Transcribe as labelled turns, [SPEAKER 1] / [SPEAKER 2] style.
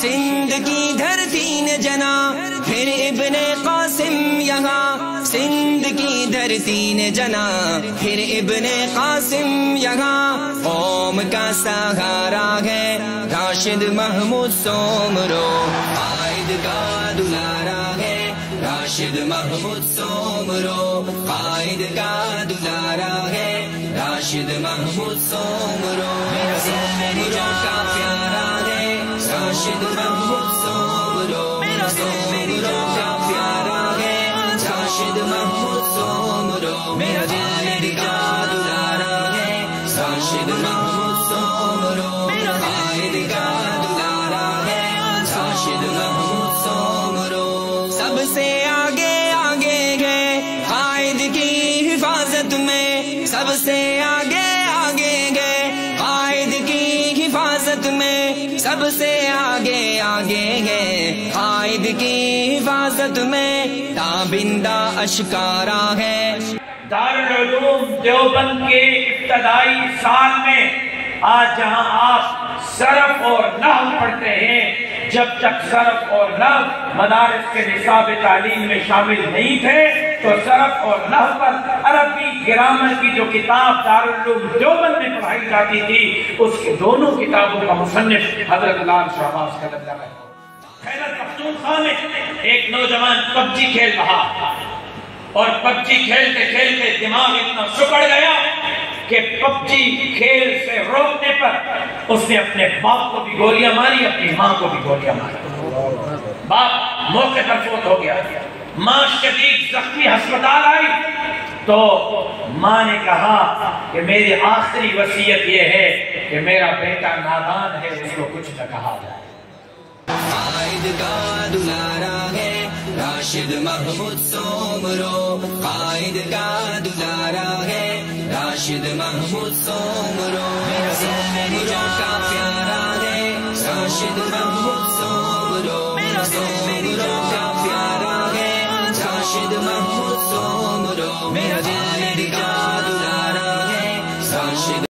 [SPEAKER 1] سندھ کی دھرتی نے جنا، پھر ابن قاسم یہاں۔ سندھ کی دھرتی نے جنا، پھر ابن قاسم یہاں۔ قوم کا سہارا ہے راشد محمود سومرو۔ قائد کا دلارا ہے راشد محمود سومرو۔ قائد کا دلارا ہے راشد محمود سومرو۔ محمود سومرو سومرو کا پیارا ہے۔ راشد محمود سومرو میرا دل قائد کا دلارا ہے۔ راشد محمود سومرو سب سے آگے آگے گئے قائد کی حفاظت میں۔ سب سے آگے سب سے آگے آگے گئے۔ قائد کی حفاظت میں تابندہ اشکارا ہے۔
[SPEAKER 2] دارالعلوم دیوبند کے ابتدائی سال میں آج جہاں آپ صرف اور نحو پڑھتے ہیں، جب تک صرف اور نحو مدارس کے نصاب تعلیم میں شامل نہیں تھے تو صرف اور نحو پر عربی گرامر کی جو کتاب دارالعلوم دیوبند میں پڑھائی جاتی تھی، اس کے دونوں کتابوں کا مصنف حضرت لال شہباز کا لگتا ہے۔ خیرت پختونخوا میں ایک نوجوان پبجی کھیل رہا اور پبجی کھیلتے کھیلتے دماغ اتنا سکڑ گیا کہ پبجی کھیل سے روکنے پر اس نے اپنے باپ کو بھی گولیاں ماری، اپنی ماں کو بھی گولیاں ماری۔ باپ موقع پر فوت ہو گیا۔ ماں شدید زخمی ہسپتال آئی تو ماں نے کہا کہ میری آخری وصیت یہ ہے کہ میرا بیٹا نادان ہے، اس کو کچھ نہ کہا جائے۔
[SPEAKER 1] قائد کا دلارا ہے، راشد محمود سومرو۔ قائد کا دلارا ہے، راشد محمود سومرو۔ سومرو کا پیارا ہے، راشد محمود سومرو۔ سومرو 没有经